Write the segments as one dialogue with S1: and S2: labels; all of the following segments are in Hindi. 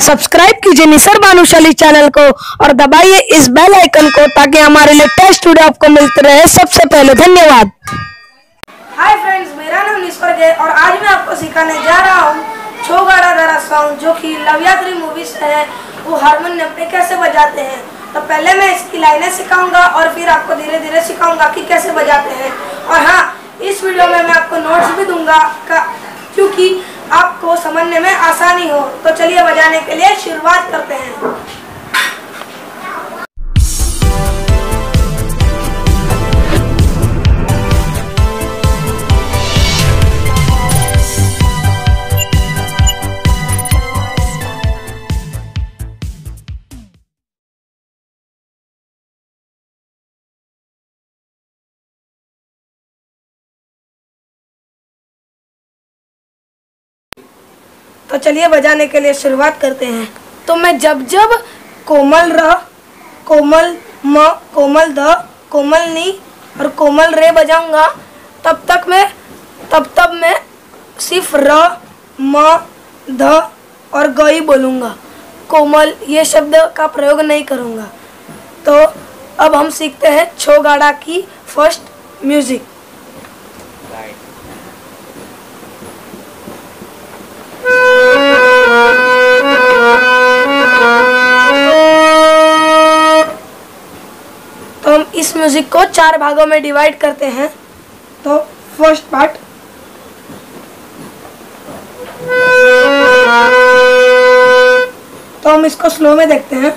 S1: सब्सक्राइब कीजिए निसर भानुशाली चैनल को और दबाइए इस बेल आइकन को ताकि हमारे लेटेस्ट वीडियो आपको मिलते रहे। सबसे पहले धन्यवाद।
S2: हाय फ्रेंड्स, मेरा नाम निस्वर्ग है और आज मैं आपको सिखाने जा रहा हूँ छो गाड़ा गाड़ा सॉन्ग जो कि लवयात्री मूवी से है। वो हारमोनियम पे कैसे बजाते हैं? तो पहले मैं इसकी लाइनें सिखाऊँगा और फिर आपको धीरे धीरे सिखाऊँगा कि कैसे बजाते हैं। और हाँ इस वीडियो में मैं आपको नोट्स भी दूँगा क्योंकि आपको समझने में आसानी हो। तो चलिए बजाने के लिए शुरुआत करते हैं। तो चलिए बजाने के लिए शुरुआत करते हैं। तो मैं जब जब कोमल र, कोमल म, कोमल ध, कोमल नी और कोमल रे बजाऊँगा, तब तक मैं, तब तब मैं सिर्फ़ र, म, ध और ग ही बोलूँगा। कोमल ये शब्द का प्रयोग नहीं करूँगा। तो अब हम सीखते हैं छो गाड़ा की फ़र्स्ट म्यूज़िक म्यूज़िक को चार भागों में डिवाइड करते हैं। तो फ़र्स्ट पार्ट तो हम इसको स्लो में देखते हैं।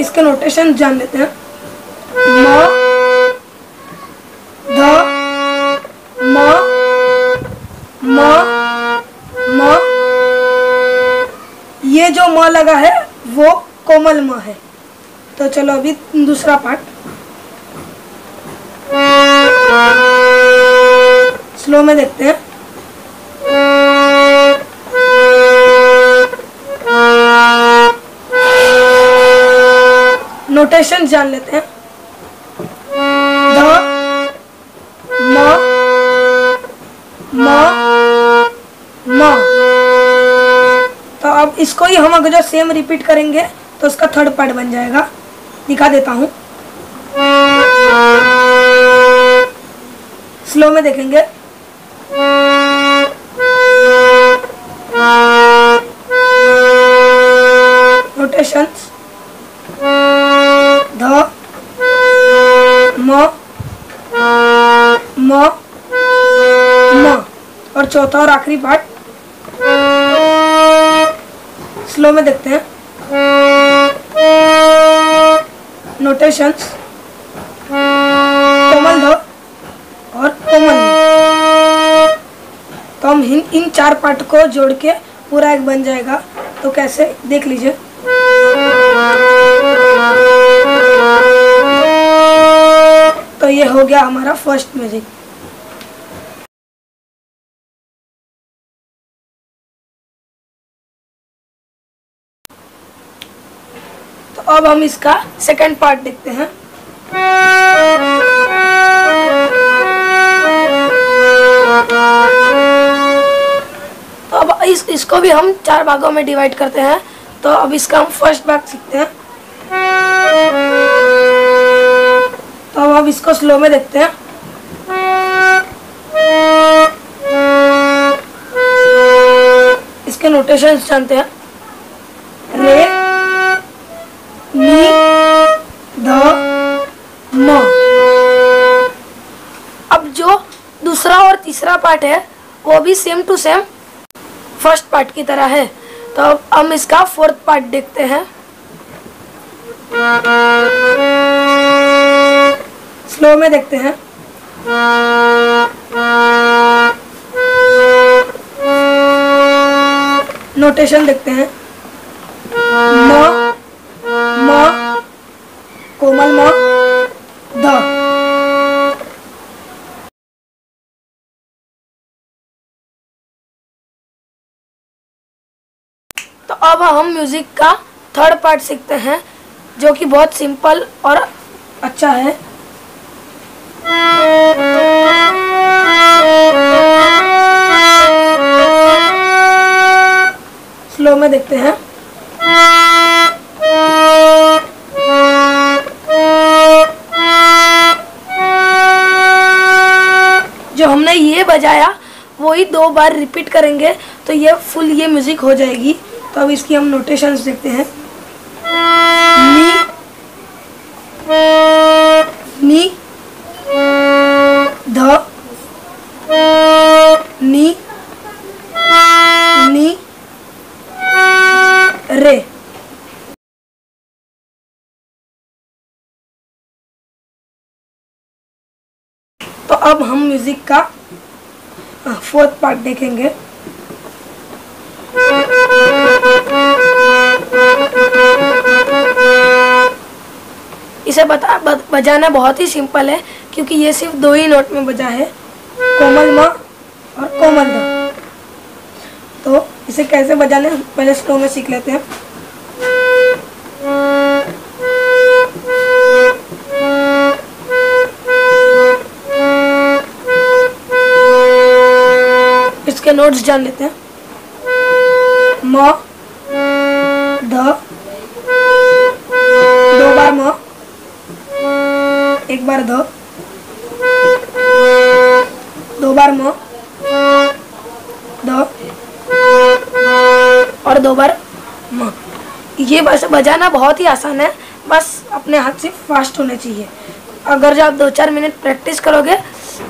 S2: इसके नोटेशन जान लेते हैं। लगा है, वो कोमल म है। तो चलो अभी दूसरा पार्ट। स्लो में देखते हैं। नोटेशन जान लेते हैं। अब इसको ही हम अगर जो सेम रिपीट करेंगे तो उसका थर्ड पार्ट बन जाएगा। दिखा देता हूँ। स्लो में देखेंगे। नोटेशंस ध, म और चौथा और आखिरी पार्ट स्लो में देखते हैं। नोटेशंस कोमल ध और कोमल तो हम इन इन चार पार्ट को जोड़ के पूरा एक बन जाएगा। तो कैसे? देख लीजिए। तो ये हो गया हमारा फ़र्स्ट म्यूज़िक अब हम इसका सेकंड पार्ट देखते हैं। तो अब इस, इसको भी हम चार भागों में डिवाइड करते हैं। तो अब इसका हम फ़र्स्ट भाग सीखते हैं। तो अब अब इसको स्लो में देखते हैं। इसके नोटेशन जानते हैं। तीसरा पार्ट है, वो भी same to same first part की तरह है। तो अब हम इसका फोर्थ पार्ट देखते हैं। स्लो में देखते हैं। नोटेशन देखते हैं। म म, कोमल म तो अब हम म्यूज़िक का थर्ड पार्ट सीखते हैं, जो कि बहुत सिंपल और अच्छा है। स्लो में देखते हैं। जो हमने ये बजाया वही दो बार रिपीट करेंगे तो ये फुल ये म्यूज़िक हो जाएगी। तो अब इसकी हम नोटेशंस देखते हैं। नी नी, ध, नी नी, रे। तो अब हम म्यूज़िक का फोर्थ पार्ट देखेंगे। इसे बता बजाना बहुत ही सिंपल है, क्योंकि ये सिर्फ़ दो ही नोट में बजा है, कोमल म और कोमल ध तो इसे कैसे बजाने, पहले स्लो में सीख लेते हैं। इसके नोट्स जान लेते हैं। म बार ध दो बार म। ध और दो बार म। ये बस बजाना बहुत ही आसान है। बस अपने हाथ से फास्ट होने चाहिए। अगर जब आप दो चार मिनट प्रैक्टिस करोगे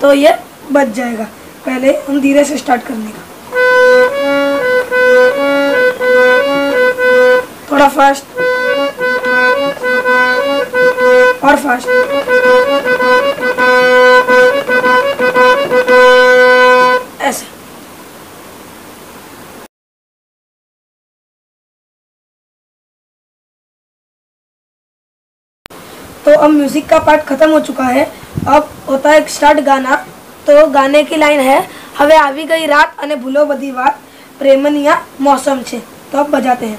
S2: तो ये बच जाएगा। पहले हम धीरे से स्टार्ट करने का। थोड़ा फास्ट और फास्ट ऐसे तो अब म्यूजिक का पार्ट खत्म हो चुका है अब होता है स्टार्ट गाना तो गाने की लाइन है हवे આવી ગઈ રાત અને ભૂલો બધી વાત પ્રેમનિયા મૌસમ છે તો अब बजाते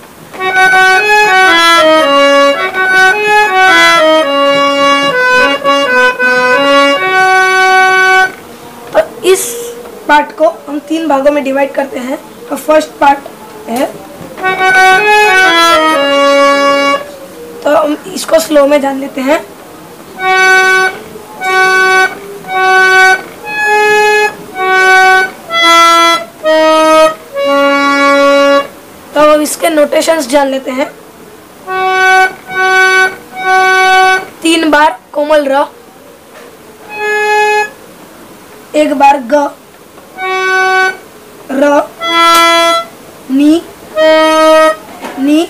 S2: पार्ट को हम तीन भागों में डिवाइड करते हैं। तो फ़र्स्ट पार्ट है। तो हम इसको स्लो में जान लेते हैं। तो हम इसके नोटेशंस जान लेते हैं। तीन बार कोमल र, एक बार ग। र, नी नी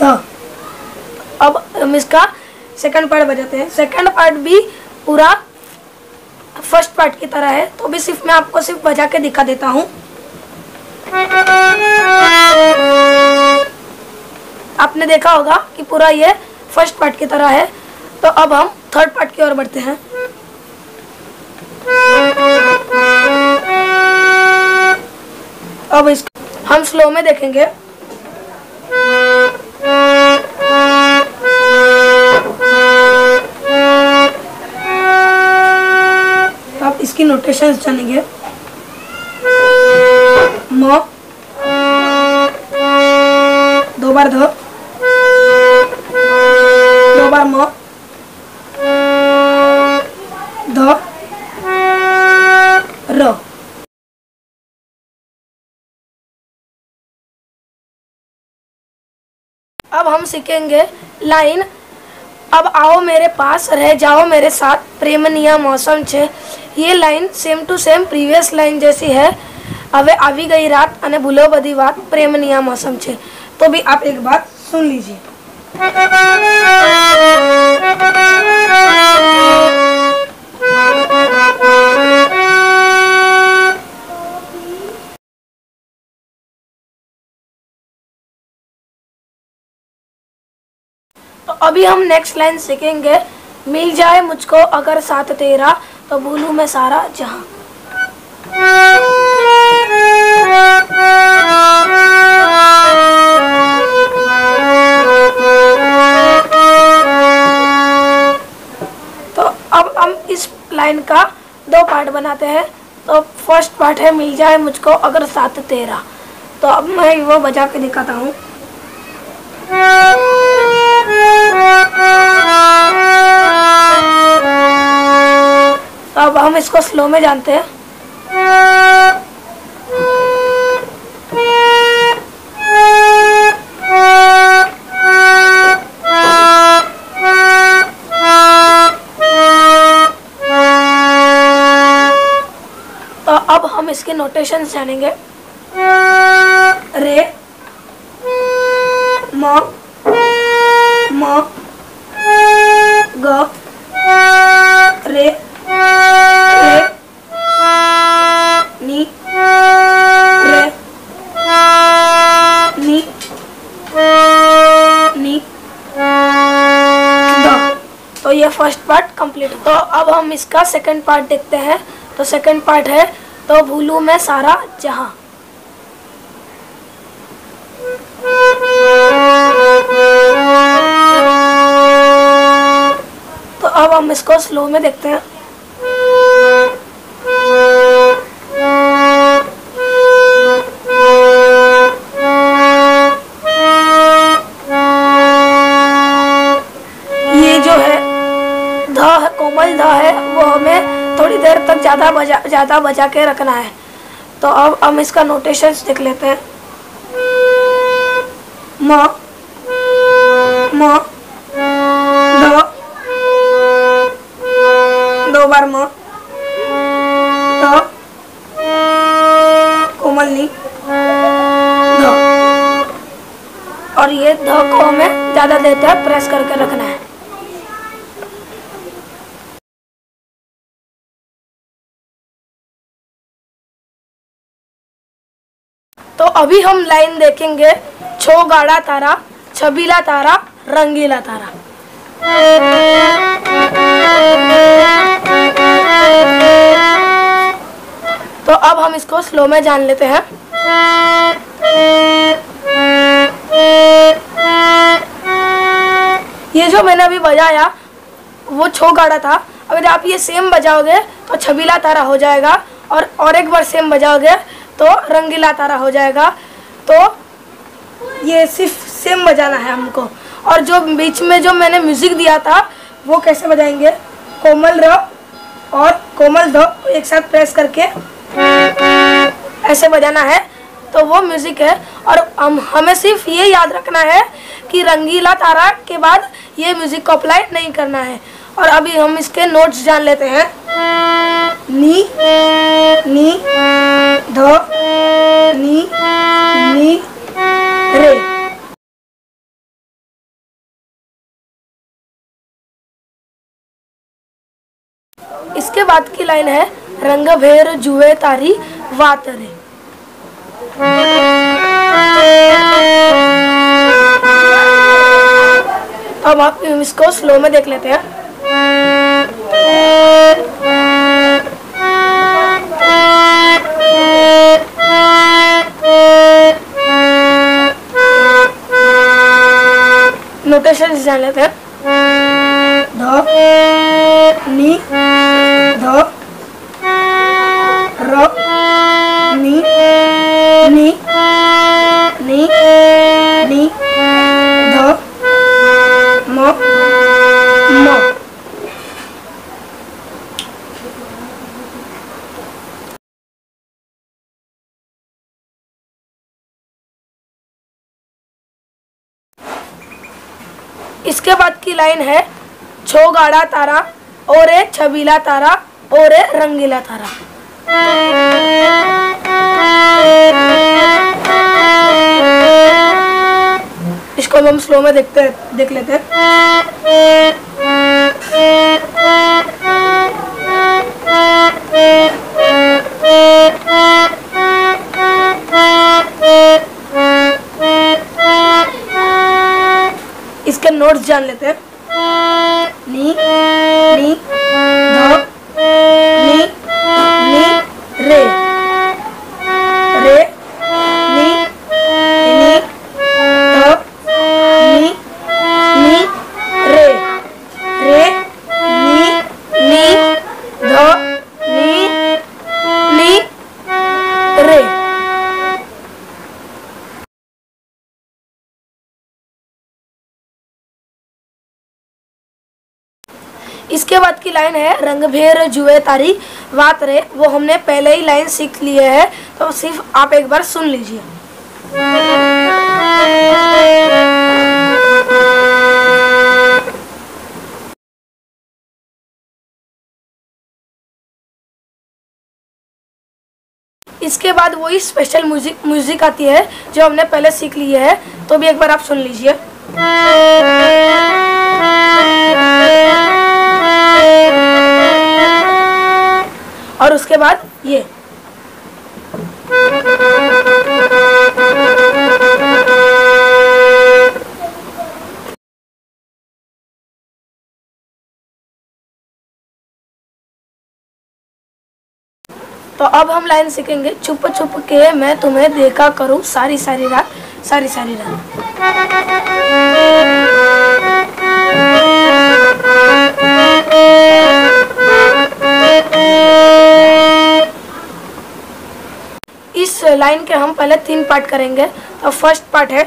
S2: ध अब हम इसका सेकंड पार्ट बजाते हैं। सेकंड पार्ट भी पूरा फ़र्स्ट पार्ट की तरह है तो भी सिर्फ़ मैं आपको सिर्फ़ बजा के दिखा देता हूँ। आपने देखा होगा कि पूरा ये फ़र्स्ट पार्ट की तरह है। तो अब हम थर्ड पार्ट की ओर बढ़ते हैं। हम स्लो में देखेंगे। आप इसकी नोटेशन जानेंगे। अब हम सीखेंगे लाइन अब आओ मेरे पास रह जाओ मेरे साथ प्रेमनिया मौसम छे ये line same to same previous line जैसी है હવે આવી ગઈ રાત અને ભૂલો બધી વાત પ્રેમનિયા મૌસમ છે તો બી આપ એક બાત સુન लीजिए अभी हम नेक्स्ट लाइन सीखेंगे। मिल जाए मुझको अगर साथ तेरा तो भूलू मैं सारा जहाँ। तो अब हम इस लाइन का दो पार्ट बनाते हैं। तो फ़र्स्ट पार्ट है, मिल जाए मुझको अगर साथ तेरा। तो अब मैं वो बजा के दिखाता हूँ। अब हम इसको स्लो में जानते हैं। तो अब हम इसके नोटेशन जानेंगे। रे, म म, ग, रे तो ये फ़र्स्ट पार्ट कंप्लीट तो अब हम इसका सेकंड पार्ट देखते हैं। तो सेकंड पार्ट है तो भूलू मैं सारा जहाँ। हम इसको स्लो में देखते हैं। ये जो है, ध कोमल ध है, वो हमें थोड़ी देर तक ज़्यादा बजा ज़्यादा बजा के रखना है। तो अब हम इसका नोटेशन देख लेते हैं। म म बार म ध कोमल नी ध और ये ध को हमें ज़्यादा देर तक प्रेस करके रखना है। तो अभी हम लाइन देखेंगे छो गाड़ा तारा, छबीला तारा, रंगीला तारा। तो अब हम इसको स्लो में जान लेते हैं। ये जो मैंने अभी बजाया, वो छो गाड़ा था। अगर आप ये सेम बजाओगे तो छबीला तारा हो जाएगा और और एक बार सेम बजाओगे तो रंगीला तारा हो जाएगा। तो ये सिर्फ़ सेम बजाना है हमको। और जो बीच में जो मैंने म्यूज़िक दिया था, वो कैसे बजाएँगे? कोमल र और कोमल ध एक साथ प्रेस करके ऐसे बजाना है। तो वो म्यूज़िक है और हम, हमें सिर्फ़ ये याद रखना है कि रंगीला तारा के बाद ये म्यूज़िक को अप्लाई नहीं करना है। और अभी हम इसके नोट्स जान लेते हैं। नी नी, ध, नी बाद की लाइन है रंग भेर जुए तारी वात रे। अब आप इसको स्लो में देख लेते हैं। नोटेशन जान लेते हैं। ध, नी म इसके बाद की लाइन है छो गाड़ा तारा ओरे छबीला तारा ओरे रंगीला तारा। इसको हम स्लो में देखते देख लेते हैं। इसके नोट्स जान लेते हैं। नी नी लाइन है रंग भेर जुए तारी बात रे, वो हमने पहले ही लाइन सीख लिए है तो सिर्फ़ आप एक बार सुन लीजिए। इसके बाद वही स्पेशल म्यूज़िक म्यूज़िक आती है, जो हमने पहले सीख ली है तो भी एक बार आप सुन लीजिए। और उसके बाद ये। तो अब हम लाइन सीखेंगे चुप चुप के मैं तुम्हें देखा करूँ सारी सारी रात, सारी सारी रात। लाइन के हम पहले तीन पार्ट करेंगे। तो फ़र्स्ट पार्ट है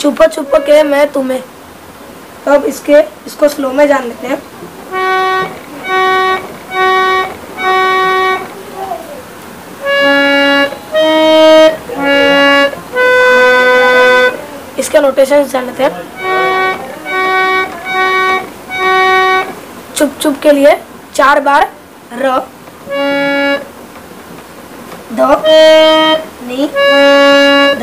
S2: चुप चुप के मैं तुम्हें। तो अब इसके, इसको स्लो में जान लेते हैं। इसके नोटेशन जान लेते हैं। चुप चुप के लिए चार बार र। ध नी ध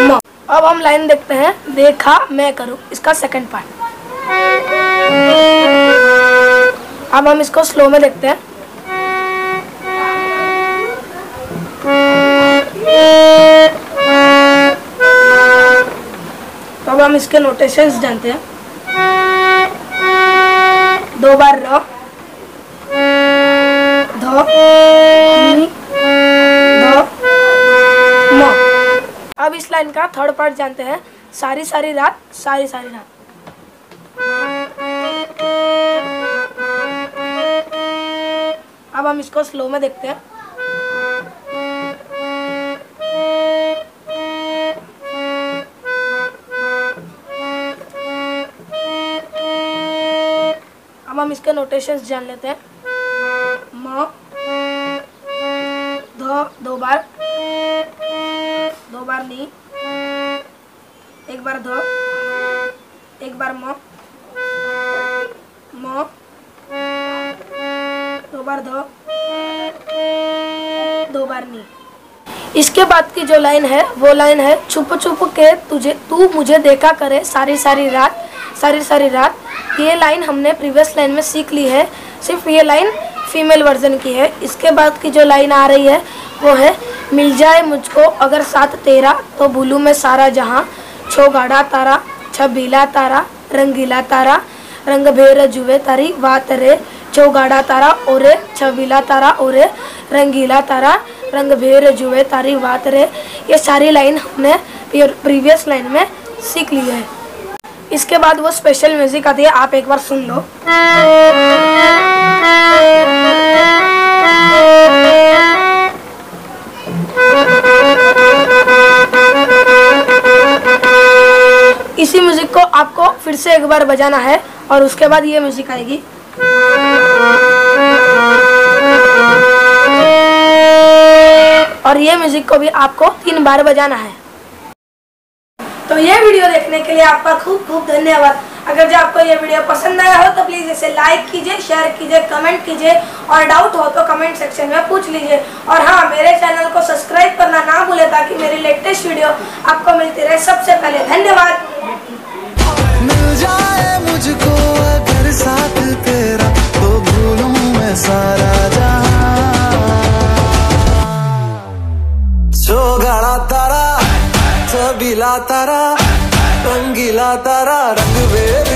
S2: म अब हम लाइन देखते हैं। देखा मैं करूँ। इसका सेकंड पार्ट अब हम इसको स्लो में देखते हैं। तो अब हम इसके नोटेशंस जानते हैं। अब इस लाइन का थर्ड पार्ट जानते हैं। सारी सारी रात, सारी सारी रात। अब हम इसको स्लो में देखते हैं। अब हम इसके नोटेशंस जान लेते हैं। म दो बार बार नी एक बार ध एक बार म। म। दो बार ध दो बार नी इसके बाद की जो लाइन है, वो लाइन है, छुप छुप के तुझे, तू मुझे देखा करे सारी सारी रात, सारी सारी रात। ये लाइन हमने प्रीवियस लाइन में सीख ली है। सिर्फ़ ये लाइन फीमेल वर्जन की है। इसके बाद की जो लाइन आ रही है, वो है मिल जाए मुझको, अगर साथ तेरा तो भूलू मैं सारा जहाँ। छो गाड़ा तारा छबीला तारा रंगीला तारा, रंग भेर जुए तारी, वात रे। छो गाड़ा तारा, ओरे छबीला तारा, ओरे रंगीला तारा, रंग भेर जुवे तारी, वात रे। ये सारी लाइन हमने प्रीवियस लाइन में सीख ली है। इसके बाद वो स्पेशल म्यूज़िक आती है, आप एक बार सुन लो। इसी म्यूज़िक को आपको फिर से एक बार बजाना है और उसके बाद ये म्यूज़िक आएगी। और ये म्यूज़िक को भी आपको तीन बार बजाना है। तो ये वीडियो देखने के लिए आपका खूब खूब धन्यवाद। अगर जो आपको ये वीडियो पसंद आया हो तो प्लीज़ इसे लाइक कीजिए शेयर कीजिए कमेंट कीजिए और डाउट हो तो कमेंट सेक्शन में पूछ लीजिए। और हाँ मेरे चैनल को सब्सक्राइब करना ना भूले ताकि मेरी लेटेस्ट वीडियो आपको मिलती रहे। सबसे पहले धन्यवाद।
S3: जाए मुझको अगर साथ तेरा तो भूलूं मैं सारा जहाँ। चोगाड़ा तारा छबीला तारा, रंगीला तारा, रंग बेर